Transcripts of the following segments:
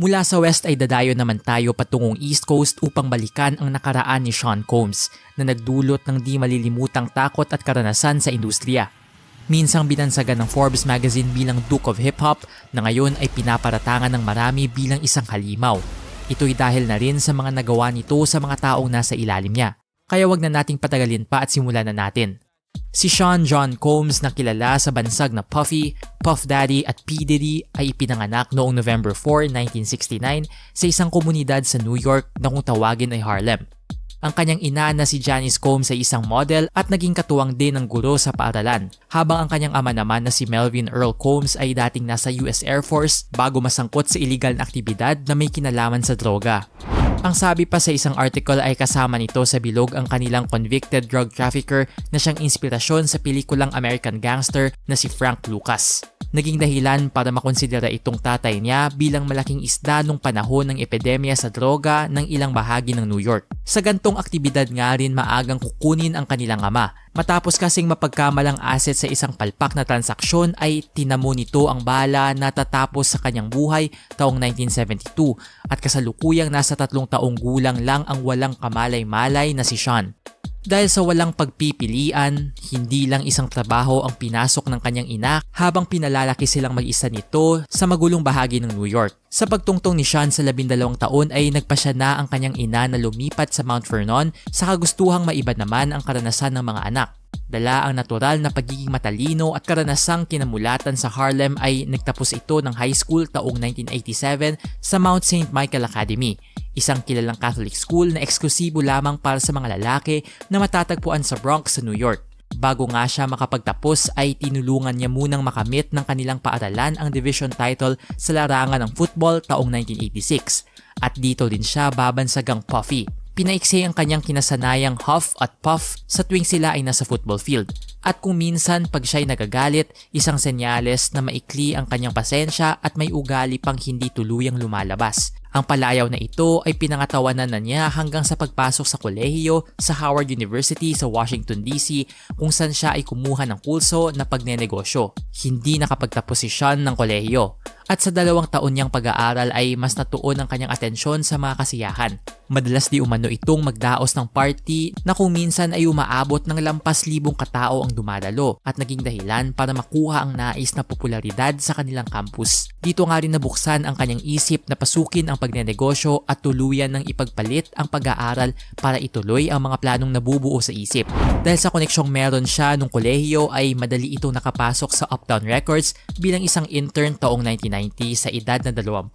Mula sa west ay dadayo naman tayo patungong east coast upang balikan ang nakaraan ni Sean Combs na nagdulot ng di malilimutang takot at karanasan sa industriya. Minsang binansagan ng Forbes magazine bilang Duke of Hip Hop na ngayon ay pinaparatangan ng marami bilang isang halimaw. Ito'y dahil na rin sa mga nagawa nito sa mga taong nasa ilalim niya. Kaya wag na nating patagalin pa at simulan na natin. Si Sean John Combs na kilala sa bansag na Puffy, Puff Daddy at P. Diddy ay ipinanganak noong November 4, 1969 sa isang komunidad sa New York na kung tawagin ay Harlem. Ang kanyang ina na si Janice Combs ay isang model at naging katuwang din ng guro sa paaralan, habang ang kanyang ama naman na si Melvin Earl Combs ay dating nasa US Air Force bago masangkot sa illegal na aktibidad na may kinalaman sa droga. Ang sabi pa sa isang article ay kasama nito sa bilog ang kanilang convicted drug trafficker na siyang inspirasyon sa pelikulang American Gangster na si Frank Lucas. Naging dahilan para makonsidera itong tatay niya bilang malaking isda nung panahon ng epidemya sa droga ng ilang bahagi ng New York. Sa gantong aktibidad nga rin maagang kukunin ang kanilang ama Matapos kasing mapagkamalang asset sa isang palpak na transaksyon ay tinamo nito ang bala na tatapos sa kanyang buhay taong 1972 at kasalukuyang nasa tatlong taong gulang lang ang walang kamalay-malay na si Sean. Dahil sa walang pagpipilian, hindi lang isang trabaho ang pinasok ng kanyang ina habang pinalalaki silang mag-isa nito sa magulong bahagi ng New York. Sa pagtungtong ni Sean sa labindalawang taon ay nagpasya na ang kanyang ina na lumipat sa Mount Vernon sa kagustuhang maiba naman ang karanasan ng mga anak. Dala ang natural na pagiging matalino at karanasang kinamulatan sa Harlem ay nagtapos ito ng high school taong 1987 sa Mount St. Michael Academy, isang kilalang Catholic school na eksklusibo lamang para sa mga lalaki na matatagpuan sa Bronx sa New York. Bago nga siya makapagtapos ay tinulungan niya munang makamit ng kanilang paaralan ang division title sa larangan ng football taong 1986 at dito din siya babansagang Puffy Pinaiksi ang kanyang kinasanayang huff at puff sa tuwing sila ay nasa football field. At kung minsan pag siya'y nagagalit, isang senyales na maikli ang kanyang pasensya at may ugali pang hindi tuluyang lumalabas. Ang palayaw na ito ay pinangatawanan na niya hanggang sa pagpasok sa kolehiyo sa Howard University sa Washington DC kung saan siya ay kumuha ng pulso na pagnenegosyo. Hindi nakapagtapos si Sean ng kolehiyo at sa dalawang taon niyang pag-aaral ay mas natuon ang kanyang atensyon sa mga kasiyahan. Madalas di umano itong magdaos ng party na kung minsan ay umaabot ng lampas libong katao ang dumadalo at naging dahilan para makuha ang nais na popularidad sa kanilang campus. Dito nga rin nabuksan ang kanyang isip na pasukin ang pagnenegosyo at tuluyan ng ipagpalit ang pag-aaral para ituloy ang mga planong nabubuo sa isip. Dahil sa koneksyong meron siya nung kolehiyo ay madali itong nakapasok sa Uptown Records bilang isang intern taong 1990 sa edad na 20.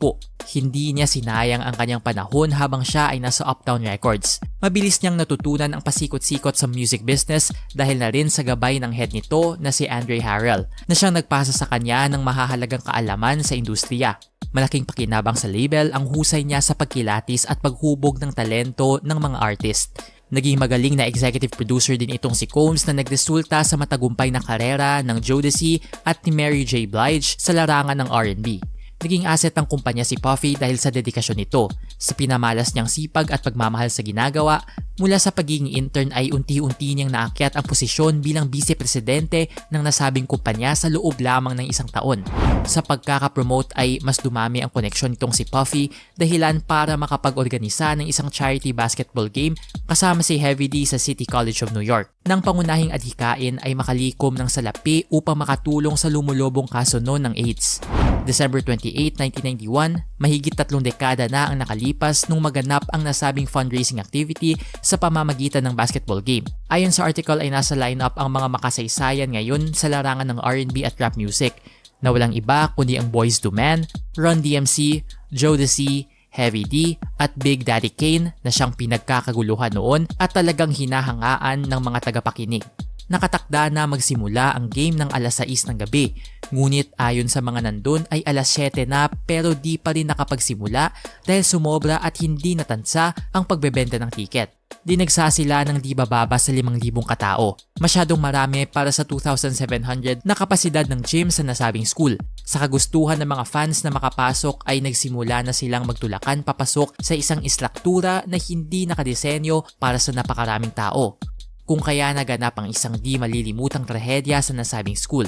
Hindi niya sinayang ang kanyang panahon habang siya ay nasa Uptown Records. Mabilis niyang natutunan ang pasikot-sikot sa music business dahil na rin sa gabay ng head nito na si Andre Harrell na siyang nagpasa sa kanya ng mahahalagang kaalaman sa industriya. Malaking pakinabang sa label ang husay niya sa pagkilatis at paghubog ng talento ng mga artist. Naging magaling na executive producer din itong si Combs na nagresulta sa matagumpay na karera ng Jodeci at ni Mary J. Blige sa larangan ng R&B. Naging asset ng kumpanya si Puffy dahil sa dedikasyon nito, sa pinamalas niyang sipag at pagmamahal sa ginagawa, mula sa pagiging intern ay unti-unti niyang naakyat ang posisyon bilang vice-presidente ng nasabing kumpanya sa loob lamang ng isang taon. Sa pagkakapromote ay mas dumami ang koneksyon nitong si Puffy dahilan para makapag-organisa ng isang charity basketball game kasama si Heavy D sa City College of New York. Nang pangunahing adhikain ay makalikom ng salapi upang makatulong sa lumulobong kaso noon ng AIDS. December 28, 1991, mahigit tatlong dekada na ang nakalipas nung maganap ang nasabing fundraising activity sa pamamagitan ng basketball game. Ayon sa article ay nasa lineup ang mga makasaysayan ngayon sa larangan ng R&B at rap music na walang iba kundi ang Boys to Men, Run DMC, Jodeci, Heavy D at Big Daddy Kane na siyang pinagkakaguluhan noon at talagang hinahangaan ng mga tagapakinig nakatakda na magsimula ang game ng alas 6 ng gabi. Ngunit ayon sa mga nandun ay alas 7 na pero di pa rin nakapagsimula dahil sumobra at hindi natansa ang pagbebenta ng tiket. Dinagsa sila ng di bababa sa 5,000 katao. Masyadong marami para sa 2,700 na kapasidad ng gym sa nasabing school. Sa kagustuhan ng mga fans na makapasok ay nagsimula na silang magtulakan papasok sa isang istruktura na hindi nakadesenyo para sa napakaraming tao kung kaya naganap ang isang di malilimutang trahedya sa nasabing school.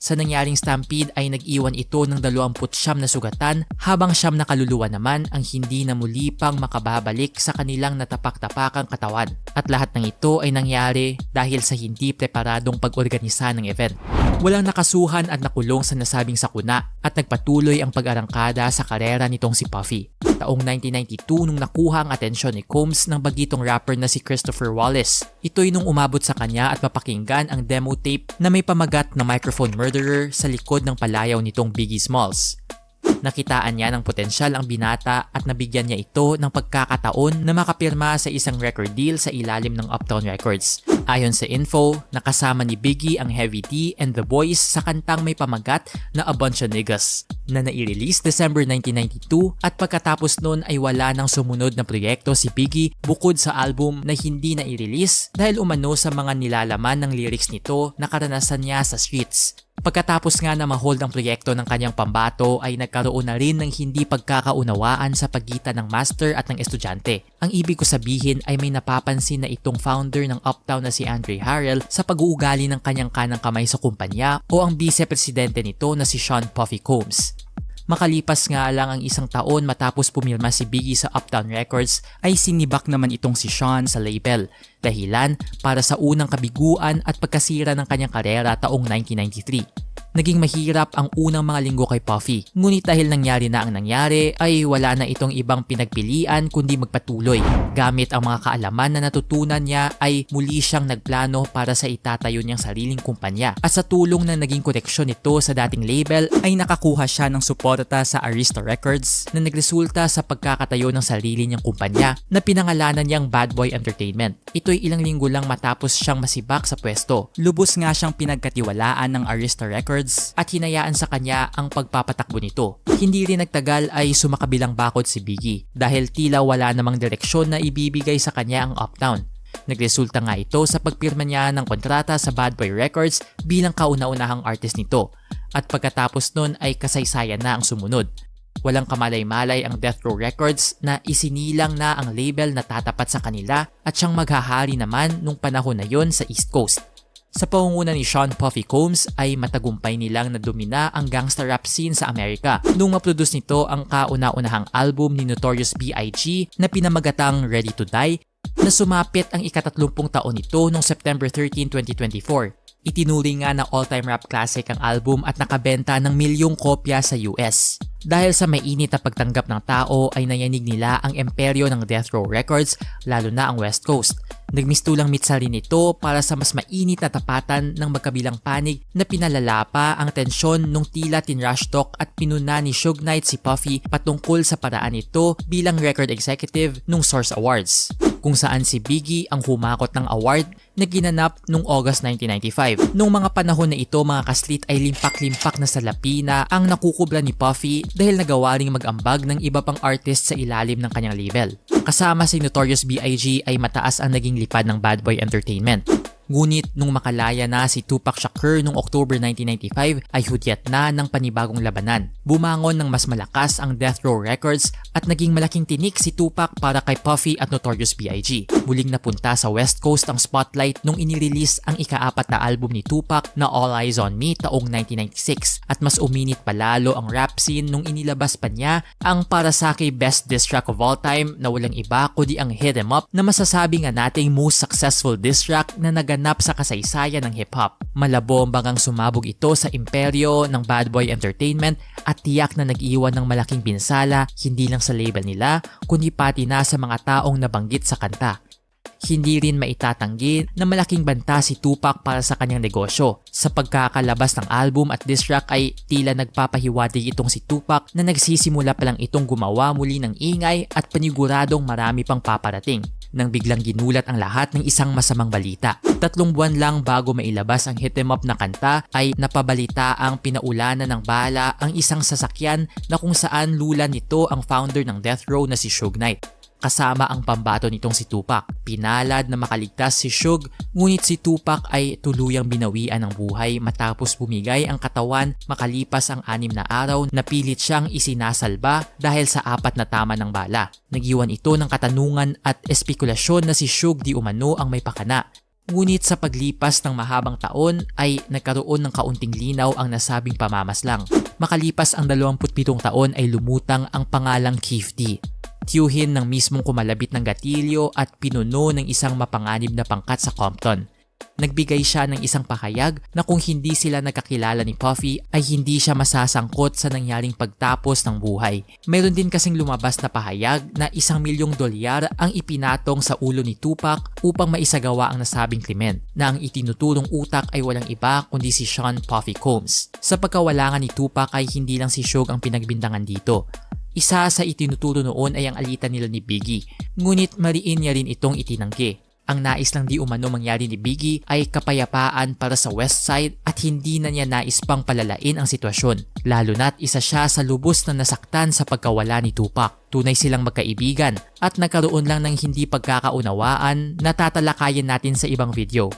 Sa nangyaring stampede ay nag-iwan ito ng 29 na sugatan habang siyam na kaluluwa naman ang hindi na muli pang makababalik sa kanilang natapak-tapakang katawan. At lahat ng ito ay nangyari dahil sa hindi preparadong pag-organisa ng event. Walang nakasuhan at nakulong sa nasabing sakuna at nagpatuloy ang pag-arangkada sa karera nitong si Puffy. Taong 1992 nung nakuha ang atensyon ni Combs ng bagitong rapper na si Christopher Wallace. Ito'y nung umabot sa kanya at mapakinggan ang demo tape na may pamagat na microphone murderer sa likod ng palayaw nitong Biggie Smalls. Nakitaan niya ng potensyal ang binata at nabigyan niya ito ng pagkakataon na makapirma sa isang record deal sa ilalim ng Uptown Records. Ayon sa info, nakasama ni Biggie ang Heavy D and The Boys sa kantang may pamagat na A Bunch of Niggas na nai-release December 1992 at pagkatapos nun ay wala nang sumunod na proyekto si Biggie bukod sa album na hindi na i-release dahil umano sa mga nilalaman ng lyrics nito na karanasan niya sa streets. Pagkatapos nga na mahold ang proyekto ng kanyang pambato ay nagkaroon na rin ng hindi pagkakaunawaan sa pagitan ng master at ng estudyante. Ang ibig ko sabihin ay may napapansin na itong founder ng Uptown na si Andre Harrell sa pag-uugali ng kanyang kanang kamay sa kumpanya o ang vice-presidente nito na si Sean Puffy Combs. Makalipas nga lang ang isang taon matapos pumirma si Biggie sa Uptown Records ay sinibak naman itong si Sean sa label dahilan para sa unang kabiguan at pagkasira ng kanyang karera taong 1993. Naging mahirap ang unang mga linggo kay Puffy. Ngunit dahil nangyari na ang nangyari ay wala na itong ibang pinagpilian kundi magpatuloy. Gamit ang mga kaalaman na natutunan niya ay muli siyang nagplano para sa itatayo niyang sariling kumpanya. At sa tulong na naging koneksyon nito sa dating label ay nakakuha siya ng suporta sa Arista Records na nagresulta sa pagkakatayo ng sarili niyang kumpanya na pinangalanan niyang Bad Boy Entertainment. Ito'y ilang linggo lang matapos siyang masibak sa pwesto. Lubos nga siyang pinagkatiwalaan ng Arista Records at hinayaan sa kanya ang pagpapatakbo nito. Hindi rin nagtagal ay sumakabilang bakod si Biggie dahil tila wala namang direksyon na ibibigay sa kanya ang Uptown. Nagresulta nga ito sa pagpirma niya ng kontrata sa Bad Boy Records bilang kauna-unahang artist nito at pagkatapos nun ay kasaysayan na ang sumunod. Walang kamalay-malay ang Death Row Records na isinilang na ang label na tatapat sa kanila at siyang maghahari naman nung panahon na yon sa East Coast. Sa pangunguna ni Sean Puffy Combs ay matagumpay nilang nadumina ang gangster rap scene sa Amerika nung maproduce nito ang kauna-unahang album ni Notorious B.I.G. na pinamagatang Ready to Die na sumapit ang ikatatlumpung taon nito noong September 13, 2024. Itinuring nga na all-time rap classic ang album at nakabenta ng milyong kopya sa US. Dahil sa mainit na pagtanggap ng tao ay nayanig nila ang imperyo ng Death Row Records lalo na ang West Coast. Nagmistulang mitsa rin ito para sa mas mainit na tapatan ng magkabilang panig na pinalala pa ang tensyon nung tila tinrush talk at pinuna ni Suge Knight si Puffy patungkol sa paraan nito bilang record executive nung Source Awards kung saan si Biggie ang humakot ng award na ginanap noong August 1995. Noong mga panahon na ito mga kaslit ay limpak-limpak na salapi na ang nakukubla ni Puffy dahil nagawa ring mag-ambag ng iba pang artist sa ilalim ng kanyang label. Kasama si Notorious B.I.G. ay mataas ang naging lipad ng Bad Boy Entertainment. Ngunit nung makalaya na si Tupac Shakur noong October 1995 ay hudyat na ng panibagong labanan. Bumangon ng mas malakas ang Death Row Records at naging malaking tinik si Tupac para kay Puffy at Notorious B.I.G. Muling napunta sa West Coast ang spotlight nung inirelease ang ikaapat na album ni Tupac na All Eyes on Me taong 1996 at mas uminit palalo ang rap scene nung inilabas pa niya ang para sa akin best diss track of all time na walang iba kundi ang Hit 'Em Up na masasabi nga nating most successful diss track na naganap sa kasaysayan ng hip-hop. Malabo ang sumabog ito sa imperyo ng Bad Boy Entertainment at tiyak na nag-iwan ng malaking pinsala hindi lang sa label nila kundi pati na sa mga taong nabanggit sa kanta. Hindi rin maitatanggi na malaking banta si Tupac para sa kanyang negosyo. Sa pagkakalabas ng album at diss track ay tila nagpapahiwatig itong si Tupac na nagsisimula pa lang itong gumawa muli ng ingay at paniguradong marami pang paparating nang biglang ginulat ang lahat ng isang masamang balita. Tatlong buwan lang bago mailabas ang hit em up na kanta ay napabalita ang pinaulanan ng bala ang isang sasakyan na kung saan lula nito ang founder ng Death Row na si Suge Knight kasama ang pambato nitong si Tupac. Pinalad na makaligtas si Suge, ngunit si Tupac ay tuluyang binawian ng buhay matapos bumigay ang katawan makalipas ang anim na araw na pilit siyang isinasalba dahil sa apat na tama ng bala. Nagiwan ito ng katanungan at espekulasyon na si Suge di umano ang may pakana Ngunit sa paglipas ng mahabang taon ay nagkaroon ng kaunting linaw ang nasabing pamamaslang. Makalipas ang 27 taon ay lumutang ang pangalang Keith D. Tiyuhin ng mismong kumalabit ng gatilyo at pinuno ng isang mapanganib na pangkat sa Compton. Nagbigay siya ng isang pahayag na kung hindi sila nagkakilala ni Puffy ay hindi siya masasangkot sa nangyaring pagtapos ng buhay. Meron din kasing lumabas na pahayag na isang milyong dolyar ang ipinatong sa ulo ni Tupac upang maisagawa ang nasabing krimen na ang itinuturong utak ay walang iba kundi si Sean Puffy Combs. Sa pagkawala ni Tupac ay hindi lang si Suge ang pinagbintangan dito. Isa sa itinuturo noon ay ang alitan nila ni Biggie, ngunit mariin niya rin itong itinanggi. Ang nais lang di umano mangyari ni Biggie ay kapayapaan para sa West Side at hindi na niya nais pang palalain ang sitwasyon. Lalo na't isa siya sa lubos na nasaktan sa pagkawala ni Tupac. Tunay silang magkaibigan at nagkaroon lang ng hindi pagkakaunawaan na tatalakayin natin sa ibang video.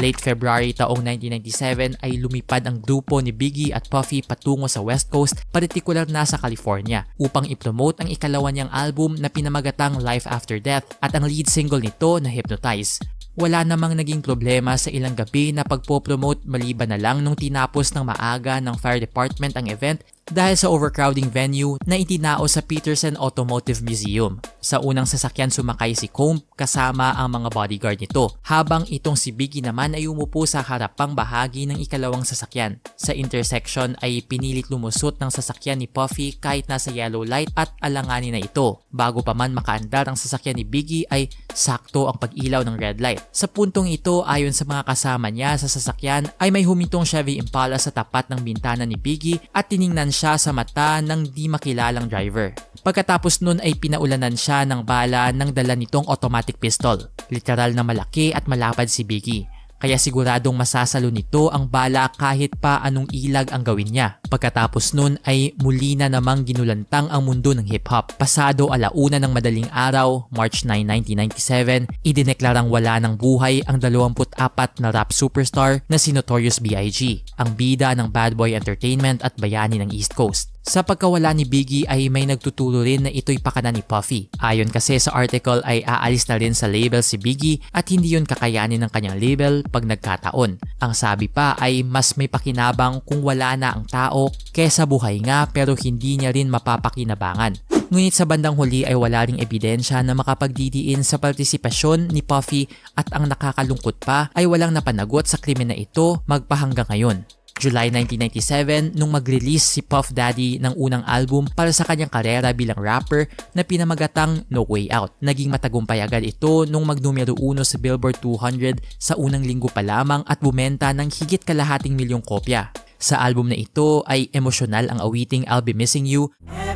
Late February taong 1997 ay lumipad ang grupo ni Biggie at Puffy patungo sa West Coast, partikular na sa California, upang ipromote ang ikalawa niyang album na pinamagatang Life After Death at ang lead single nito na Hypnotize. Wala namang naging problema sa ilang gabi na pagpo-promote maliban na lang nung tinapos ng maaga ng fire department ang event dahil sa overcrowding venue na itinao sa Peterson Automotive Museum. Sa unang sasakyan sumakay si Combe kasama ang mga bodyguard nito, habang itong si Biggie naman ay umupo sa harapang bahagi ng ikalawang sasakyan. Sa intersection ay pinilit lumusot ng sasakyan ni Puffy kahit nasa yellow light at alanganin na ito. Bago pa man makaandar ang sasakyan ni Biggie ay sakto ang pag-ilaw ng red light. Sa puntong ito ayon sa mga kasama niya sa sasakyan ay may humintong Chevy Impala sa tapat ng bintana ni Biggie at tiningnan siya sa mata ng di makilalang driver. Pagkatapos nun ay pinaulanan siya ng bala ng dala nitong automatic pistol. Literal na malaki at malapad si Biggie kaya siguradong masasalo nito ang bala kahit pa anong ilag ang gawin niya. Pagkatapos nun ay muli na namang ginulantang ang mundo ng hip-hop. Pasado alauna ng madaling araw, March 9, 1997, idineklarang wala ng buhay ang 24 na rap superstar na si Notorious B.I.G., ang bida ng Bad Boy Entertainment at bayani ng East Coast. Sa pagkawala ni Biggie ay may nagtuturo rin na ito'y pakana ni Puffy. Ayon kasi sa article ay aalis na rin sa label si Biggie at hindi yun kakayanin ng kanyang label pag nagkataon. Ang sabi pa ay mas may pakinabang kung wala na ang tao kesa buhay nga pero hindi niya rin mapapakinabangan. Ngunit sa bandang huli ay wala ring ebidensya na makapagdidiin sa partisipasyon ni Puffy at ang nakakalungkot pa ay walang napanagot sa krimen na ito magpahanggang ngayon. July 1997 nung mag-release si Puff Daddy ng unang album para sa kanyang karera bilang rapper na pinamagatang No Way Out. Naging matagumpay agad ito nung magnumero uno sa Billboard 200 sa unang linggo pa lamang at bumenta ng higit kalahating milyong kopya. Sa album na ito ay emosyonal ang awiting I'll Be Missing You Ang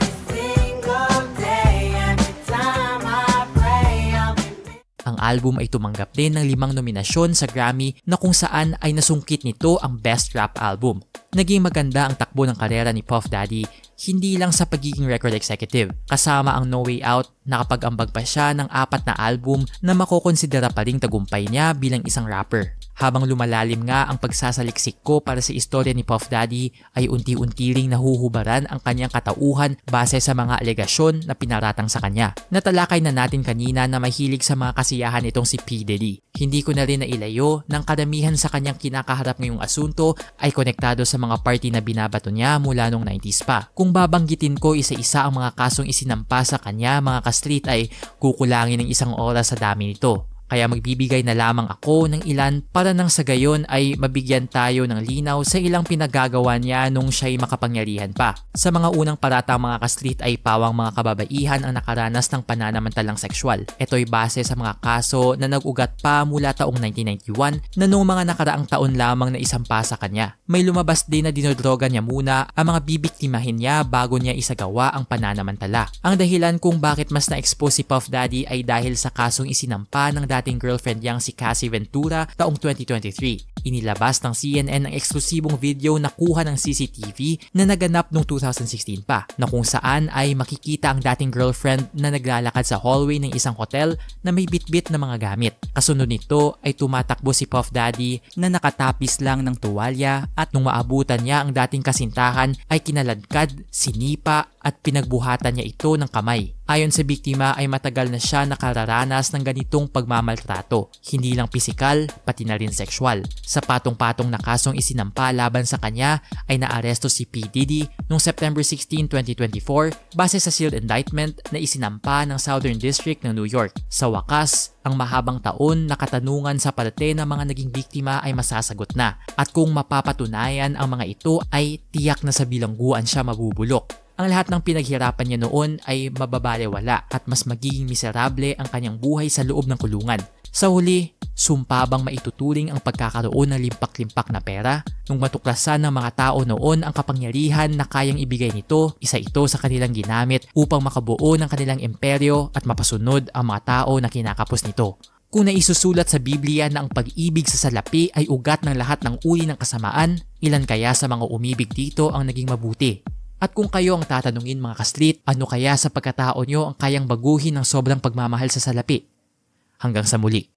album ay tumanggap din ng limang nominasyon sa Grammy na kung saan ay nasungkit nito ang Best Rap Album. Naging maganda ang takbo ng karera ni Puff Daddy hindi lang sa pagiging record executive. Kasama ang No Way Out, nakapag-ambag pa siya ng apat na album na makokonsidera pa ring tagumpay niya bilang isang rapper. Habang lumalalim nga ang pagsasaliksik ko para sa istorya ni Puff Daddy ay unti-unti ring nahuhubaran ang kanyang katauhan base sa mga alegasyon na pinaratang sa kanya. Natalakay na natin kanina na mahilig sa mga kasiyahan itong si P. Diddy. Hindi ko na rin nailayo nang kadamihan sa kanyang kinakaharap ngayong asunto ay konektado sa mga party na binabato niya mula nung 90s pa. Kung babanggitin ko isa-isa ang mga kasong isinampa sa kanya mga ka-street ay kukulangin ng isang oras sa dami nito. Kaya magbibigay na lamang ako ng ilan para nang sa gayon ay mabigyan tayo ng linaw sa ilang pinagagawa niya nung siya'y makapangyarihan pa. Sa mga unang paratang mga ka-street ay pawang mga kababaihan ang nakaranas ng pananamantalang sexual. Ito'y base sa mga kaso na nag-ugat pa mula taong 1991 na noong mga nakaraang taon lamang na isampa sa kanya. May lumabas din na dinodroga niya muna ang mga bibiktimahin niya bago niya isagawa ang pananamantala. Ang dahilan kung bakit mas na-expose si Puff Daddy ay dahil sa kasong isinampa ng dating girlfriend niyang si Cassie Ventura taong 2023. Inilabas ng CNN ang eksklusibong video na kuha ng CCTV na naganap noong 2016 pa na kung saan ay makikita ang dating girlfriend na naglalakad sa hallway ng isang hotel na may bitbit na mga gamit. Kasunod nito ay tumatakbo si Puff Daddy na nakatapis lang ng tuwalya at nung maabutan niya ang dating kasintahan ay kinaladkad, sinipa at pinagbuhatan niya ito ng kamay. Ayon sa biktima ay matagal na siya nakararanas ng ganitong pagmamaltrato, hindi lang pisikal, pati na rin sexual. Sa patong-patong na kasong isinampa laban sa kanya ay naaresto si P. Diddy noong September 16, 2024 base sa sealed indictment na isinampa ng Southern District ng New York. Sa wakas, ang mahabang taon na katanungan sa parte ng mga naging biktima ay masasagot na at kung mapapatunayan ang mga ito ay tiyak na sa bilangguan siya mabubulok. Ang lahat ng pinaghirapan niya noon ay mababalewala at mas magiging miserable ang kanyang buhay sa loob ng kulungan. Sa huli, sumpa bang maituturing ang pagkakaroon ng limpak-limpak na pera? Nung matuklasan ng mga tao noon ang kapangyarihan na kayang ibigay nito, isa ito sa kanilang ginamit upang makabuo ng kanilang imperyo at mapasunod ang mga tao na kinakapos nito. Kung naisusulat sa Biblia na ang pag-ibig sa salapi ay ugat ng lahat ng uri ng kasamaan, ilan kaya sa mga umibig dito ang naging mabuti? At kung kayo ang tatanungin mga kaslit, ano kaya sa pagkatao nyo ang kayang baguhin ng sobrang pagmamahal sa salapi? Hanggang sa muli.